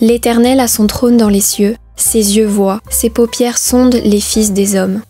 L'Éternel a son trône dans les cieux, ses yeux voient, ses paupières sondent les fils des hommes.